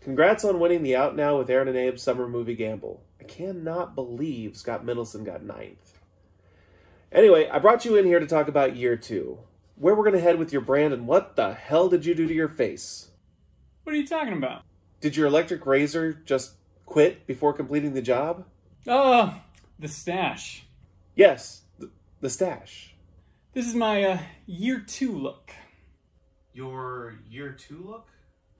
Congrats on winning the Out Now with Aaron and Abe Summer Movie Gamble. I cannot believe Scott Middleton got ninth. Anyway, I brought you in here to talk about year two. Where we're going to head with your brand and what the hell did you do to your face? What are you talking about? Did your electric razor just quit before completing the job? Oh, the stash. Yes, the, the stash. This is my uh, year two look. Your year two look?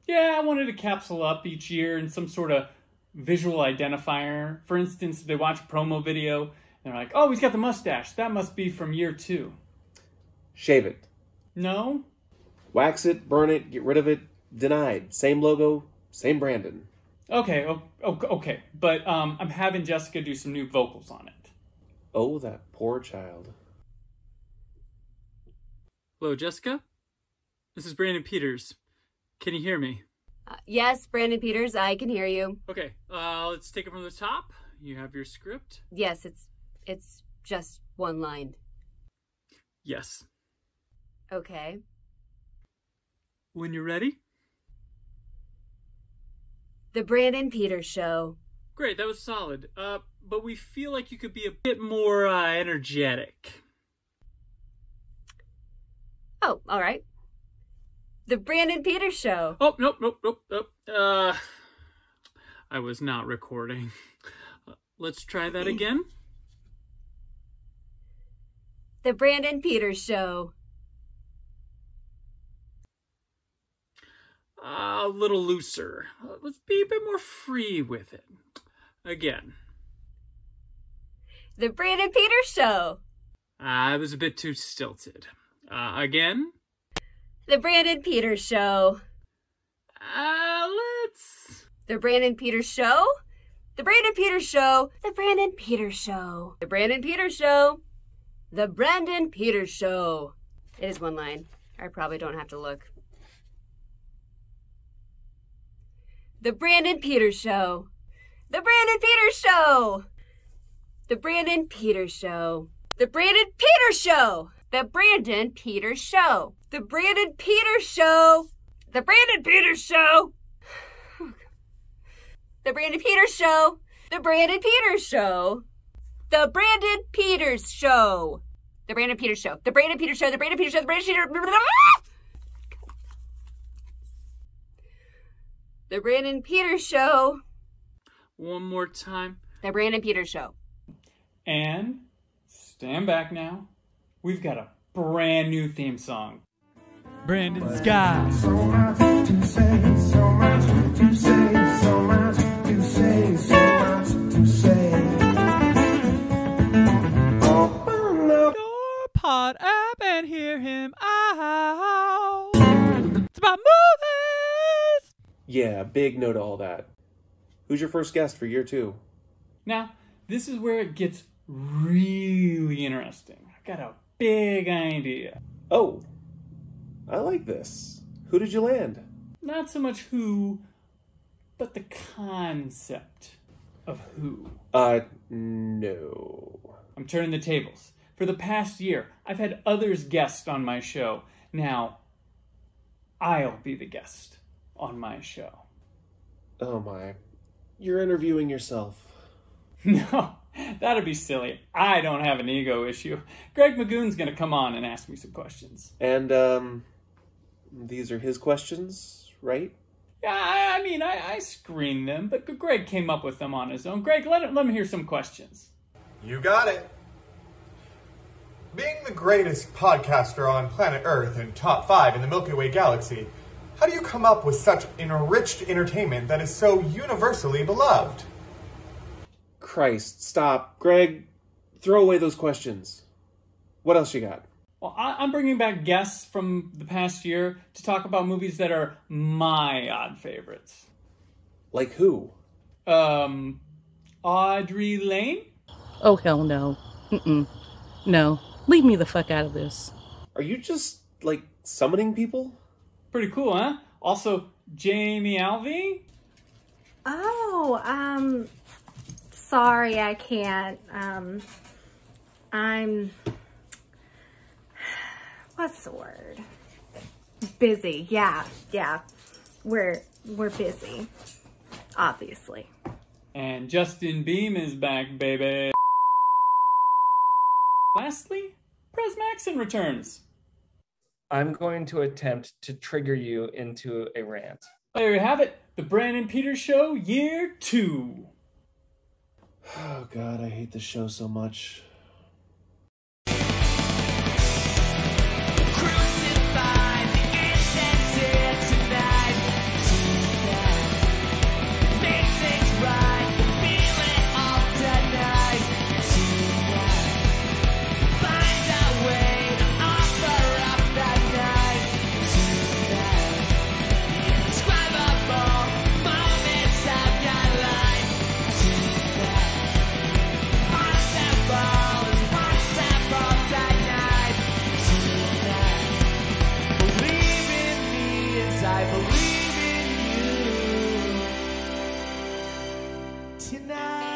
Yeah, I wanted to capsule up each year in some sort of visual identifier. For instance, if they watch a promo video and they're like, oh, he's got the mustache. That must be from year two. Shave it. No? Wax it, burn it, get rid of it. Denied. Same logo, same Brandon. Okay, o- o- okay. But um, I'm having Jessica do some new vocals on it. Oh, that poor child. Hello, Jessica? This is Brandon Peters. Can you hear me? Uh, yes, Brandon Peters, I can hear you. Okay, uh, let's take it from the top. You have your script? Yes, it's it's just one line. Yes. Okay. When you're ready? The Brandon Peters Show. Great, that was solid. Uh, but we feel like you could be a bit more uh, energetic. Oh, all right. The Brandon Peters Show. Oh, nope, nope, nope, nope. Uh, I was not recording. Uh, Let's try that again. The Brandon Peters Show. Uh, a little looser. Uh, Let's be a bit more free with it. Again. The Brandon Peters Show. I was a bit too stilted. Uh, again. The Brandon Peters Show. Uh, let's. The Brandon Peters Show. The Brandon Peters Show. The Brandon Peters Show. The Brandon Peters Show. The Brandon Peters Show. It is one line. I probably don't have to look. The Brandon Peters Show. The Brandon Peters Show. The Brandon Peters Show. The Brandon Peters Show. The Brandon Peters Show. The Brandon Peters Show. The Brandon Peters Show. The Brandon Peters Show. The Brandon Peters Show. The Brandon Peters Show. The Brandon Peters Show. The Brandon Peters Show. The Brandon Peters Show. The Brandon Peters The Brandon Peters Show. One more time. The Brandon Peters Show. And stand back now. We've got a brand new theme song. Brandon Scott. So much to say, so much to say, so much to say, so much to say. Open up your pod app and hear him out. It's about movies. Yeah, big no to all that. Who's your first guest for year two? Now, this is where it gets really interesting. I've got a big idea. Oh, I like this. Who did you land? Not so much who, but the concept of who. Uh, no. I'm turning the tables. For the past year, I've had others guest on my show. Now, I'll be the guest on my show. Oh my. You're interviewing yourself. No, that'd be silly. I don't have an ego issue. Greg Mcgoon's gonna come on and ask me some questions. And, um, these are his questions, right? Yeah, I, I mean, I, I screened them, but Greg came up with them on his own. Greg, let, let me hear some questions. You got it. Being the greatest podcaster on planet Earth and top five in the Milky Way galaxy, how do you come up with such enriched entertainment that is so universally beloved? Christ, stop. Greg, throw away those questions. What else you got? Well, I, I'm bringing back guests from the past year to talk about movies that are my odd favorites. Like who? Um, Audery Lane? Oh, hell no. Mm-mm. No. Leave me the fuck out of this. Are you just, like, summoning people? Pretty cool, huh? Also, Jamie Alvey? Oh, um, sorry, I can't. Um, I'm, what's the word? Busy, yeah, yeah. we're we're busy, obviously. And Justin Beahm is back, baby. Lastly, Pres Maxson returns. I'm going to attempt to trigger you into a rant. There you have it, the Brandon Peters Show, year two. Oh god, I hate this show so much. tonight.